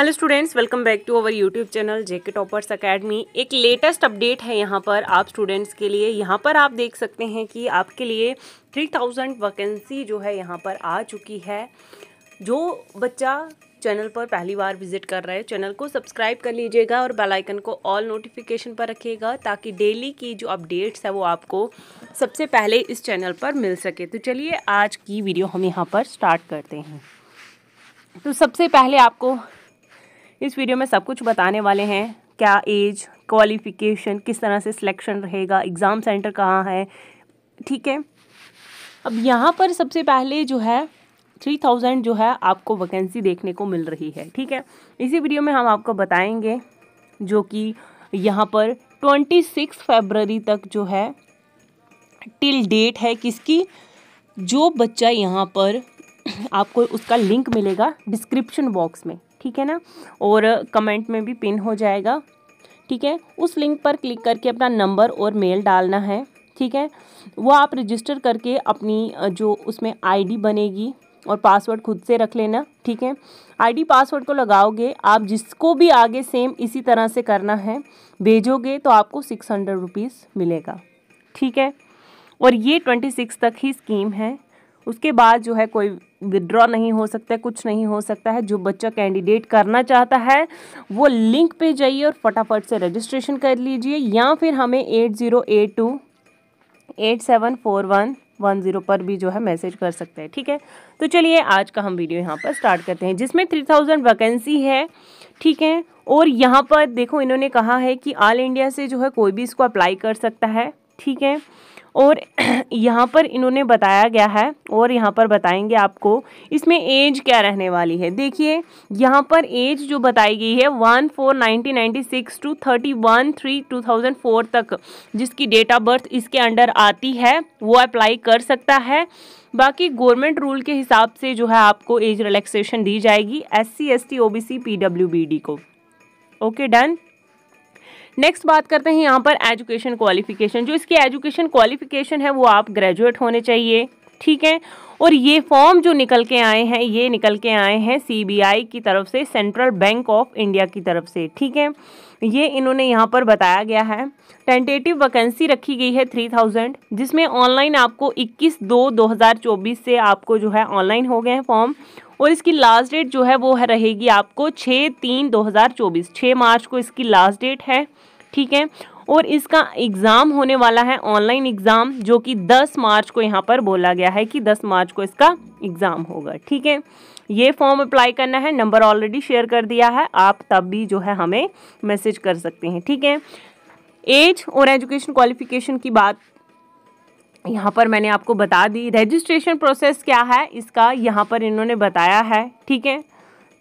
Hello students welcome back to our YouTube channel JK toppers academy एक latest update है यहाँ पर आप स्टूडेंट्स के लिए। यहाँ पर आप देख सकते हैं कि आपके लिए थ्री थाउज़ेंड वैकेंसी जो है यहाँ पर आ चुकी है। जो बच्चा चैनल पर पहली बार विज़िट कर रहे हैं चैनल को सब्सक्राइब कर लीजिएगा और बेल आइकन को ऑल नोटिफिकेशन पर रखिएगा ताकि डेली की जो अपडेट्स है वो आपको सबसे पहले इस चैनल पर मिल सके। तो चलिए आज की वीडियो हम यहाँ पर स्टार्ट करते हैं। तो सबसे पहले आपको इस वीडियो में सब कुछ बताने वाले हैं। क्या एज क्वालिफ़िकेशन किस तरह से सिलेक्शन रहेगा एग्ज़ाम सेंटर कहाँ है, ठीक है? अब यहाँ पर सबसे पहले जो है थ्री थाउज़ेंड जो है आपको वैकेंसी देखने को मिल रही है, ठीक है? इसी वीडियो में हम आपको बताएँगे जो कि यहाँ पर ट्वेंटी सिक्स फेबररी तक जो है टिल डेट है किसकी? जो बच्चा यहाँ पर आपको उसका लिंक मिलेगा डिस्क्रिप्शन बॉक्स में। ठीक है ना? और कमेंट में भी पिन हो जाएगा। ठीक है? उस लिंक पर क्लिक करके अपना नंबर और मेल डालना है। ठीक है? वो आप रजिस्टर करके अपनी जो उसमें आईडी बनेगी और पासवर्ड खुद से रख लेना। ठीक है? आईडी पासवर्ड को लगाओगे, आप जिसको भी आगे सेम इसी तरह से करना है, भेजोगे तो आपको सिक्स हंड्रेड रुपीज़ मिलेगा। ठीक है? और ये ट्वेंटी सिक्स तक ही स्कीम है। उसके बाद जो है कोई विड्रॉ नहीं हो सकता है कुछ नहीं हो सकता है। जो बच्चा कैंडिडेट करना चाहता है, वो लिंक पे जाइए और फटाफट से रजिस्ट्रेशन कर लीजिए या फिर हमें eight zero eight two eight seven four one one zero पर भी जो है मैसेज कर सकते हैं, ठीक है? तो चलिए, आज का हम वीडियो यहाँ पर स्टार्ट करते हैं, जिसमें थ्री थाउज़ेंड वैकेंसी है, ठीक है? और यहाँ पर देखो, इन्होंने कहा है कि ऑल इंडिया से जो है कोई भी इसको अप्लाई कर सकता है, ठीक है? और यहाँ पर इन्होंने बताया गया है और यहाँ पर बताएँगे आपको, इसमें एज क्या रहने वाली है। देखिए, यहाँ पर एज जो बताई गई है one four nineteen ninety six two thirty one three two thousand four तक, जिसकी डेट ऑफ़ बर्थ इसके अंडर आती है, वो अप्लाई कर सकता है। बाकी गवर्नमेंट रूल के हिसाब से जो है आपको एज रिलैक्सेशन दी जाएगी S C S T O B C P W B D को। ओके डन नेक्स्ट बात करते हैं यहाँ पर एजुकेशन क्वालिफिकेशन जो इसकी एजुकेशन क्वालिफिकेशन है, वो आप ग्रेजुएट होने चाहिए। ठीक है? और ये फॉर्म जो निकल के आए हैं, ये निकल के आए हैं सीबीआई की तरफ़ से सेंट्रल बैंक ऑफ़ इंडिया की तरफ़ से, ठीक है? ये इन्होंने यहाँ पर बताया गया है। टेंटेटिव वैकेंसी रखी गई है थ्री थाउज़ेंड जिसमें ऑनलाइन आपको इक्कीस दो दो हज़ार चौबीस से आपको जो है ऑनलाइन हो गए हैं फॉर्म और इसकी लास्ट डेट जो है वो है रहेगी आपको छः तीन दो हज़ार चौबीस छः मार्च को इसकी लास्ट डेट है, ठीक है? और इसका एग्ज़ाम होने वाला है, ऑनलाइन एग्ज़ाम, जो कि 10 मार्च को यहाँ पर बोला गया है कि 10 मार्च को इसका एग्ज़ाम होगा, ठीक है? ये फॉर्म अप्लाई करना है, नंबर ऑलरेडी शेयर कर दिया है, आप तब भी जो है हमें मैसेज कर सकते हैं, ठीक है? एज और एजुकेशन क्वालिफिकेशन की बात यहाँ पर मैंने आपको बता दी, रजिस्ट्रेशन प्रोसेस क्या है, इसका यहाँ पर इन्होंने बताया है, ठीक है?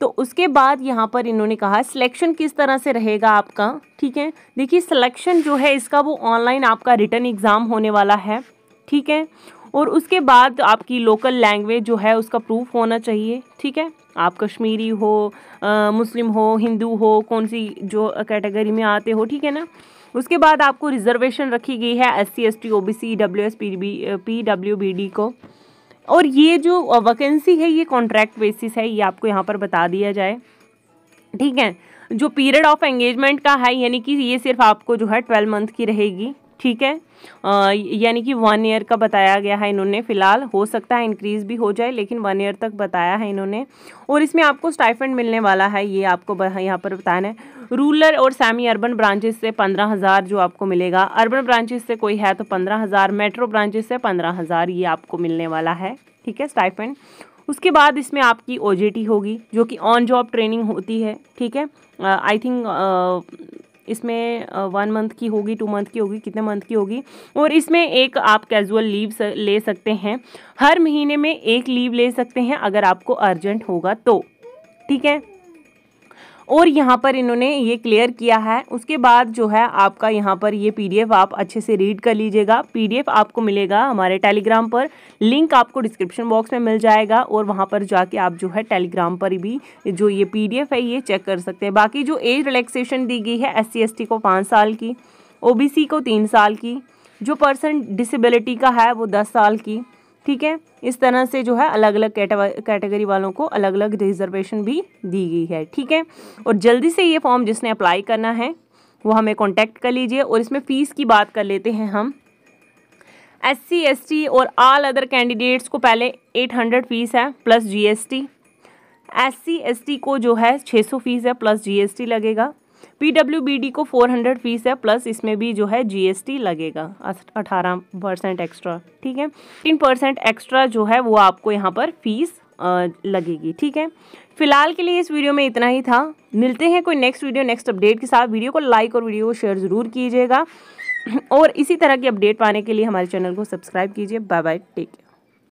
तो उसके बाद यहाँ पर इन्होंने कहा सिलेक्शन किस तरह से रहेगा आपका? ठीक है? देखिए सिलेक्शन जो है इसका वो ऑनलाइन आपका रिटर्न एग्ज़ाम होने वाला है। ठीक है? और उसके बाद आपकी लोकल लैंग्वेज जो है उसका प्रूफ होना चाहिए। ठीक है? आप कश्मीरी हो आ, मुस्लिम हो हिंदू हो कौन सी जो कैटेगरी में आते हो ठीक है ना? उसके बाद आपको रिजर्वेशन रखी गई है S C S T O B C W S P B P W B D को। और ये जो वैकेंसी है, ये कॉन्ट्रैक्ट बेसिस है, ये आपको यहाँ पर बता दिया जाए। ठीक है? जो पीरियड ऑफ़ एंगेजमेंट का है, यानी कि ये सिर्फ़ आपको जो है ट्वेल्व मंथ की रहेगी। ठीक है? यानी कि वन ईयर का बताया गया है इन्होंने, फ़िलहाल हो सकता है इंक्रीज़ भी हो जाए, लेकिन वन ईयर तक बताया है इन्होंने। और इसमें आपको स्टाइफेंड मिलने वाला है, ये आपको यहाँ पर बताना है। रूरल और सेमी अर्बन ब्रांचेस से पंद्रह हज़ार जो आपको मिलेगा। अर्बन ब्रांचेस से कोई है तो पंद्रह हज़ार मेट्रो ब्रांचेस से पंद्रह हज़ार ये आपको मिलने वाला है। ठीक है? स्टाइफेंड उसके बाद इसमें आपकी ओजीटी होगी, जो कि ऑन जॉब ट्रेनिंग होती है। ठीक है? आई थिंक इसमें वन मंथ की होगी टू मंथ की होगी, कितने मंथ की होगी, और इसमें एक आप कैजुअल लीव ले सकते हैं। हर महीने में एक लीव ले सकते हैं अगर आपको अर्जेंट होगा तो। ठीक है? और यहाँ पर इन्होंने ये क्लियर किया है। उसके बाद जो है आपका यहाँ पर ये पीडीएफ आप अच्छे से रीड कर लीजिएगा। पीडीएफ आपको मिलेगा हमारे टेलीग्राम पर। लिंक आपको डिस्क्रिप्शन बॉक्स में मिल जाएगा और वहाँ पर जाके आप जो है टेलीग्राम पर भी जो ये पीडीएफ है, ये चेक कर सकते हैं। बाकी जो एज रिलैक्सेशन दी गई है एस सी को पाँच साल की ओबीसी को तीन साल की, जो पर्सन डिसेबिलिटी का है वो दस साल की ठीक है? इस तरह से जो है अलग अलग कैटेगरी वालों को अलग अलग रिजर्वेशन भी दी गई है, ठीक है? और जल्दी से ये फॉर्म जिसने अप्लाई करना है, वो हमें कॉन्टैक्ट कर लीजिए और इसमें फ़ीस की बात कर लेते हैं हम। एस सी और आल अदर कैंडिडेट्स को पहले एट हंड्रेड फ़ीस है plus G S T S C S T को जो है छः सौ फ़ीस है प्लस जी एस टी लगेगा। पी डब्ल्यू बी डी को फोर हंड्रेड फ़ीस है प्लस इसमें भी जो है जी एस टी लगेगा अठारह परसेंट एक्स्ट्रा ठीक है? फिफ्टीन परसेंट एक्स्ट्रा जो है वो आपको यहाँ पर फ़ीस लगेगी, ठीक है? फ़िलहाल के लिए इस वीडियो में इतना ही था। मिलते हैं कोई नेक्स्ट वीडियो नेक्स्ट अपडेट के साथ। वीडियो को लाइक और वीडियो को शेयर ज़रूर कीजिएगा। और इसी तरह की अपडेट पाने के लिए हमारे चैनल को सब्सक्राइब कीजिए। Bye bye take care